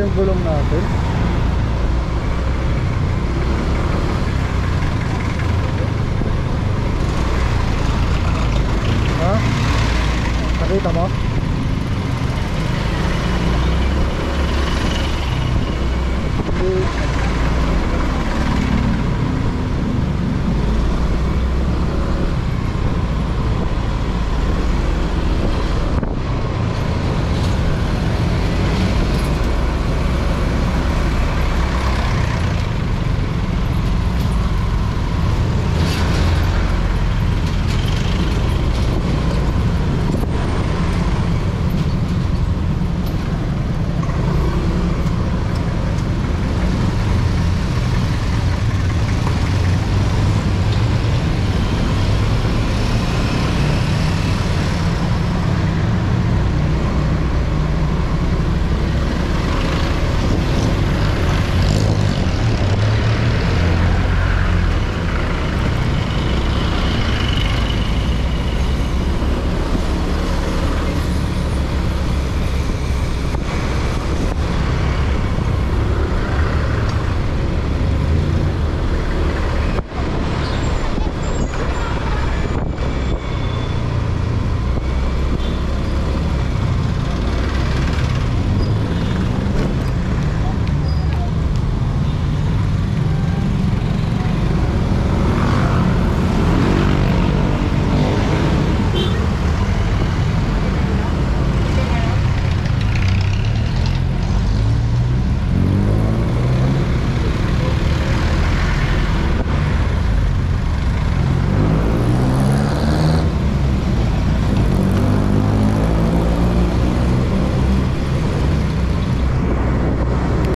yung gulong natin. Ha? Nakita mo?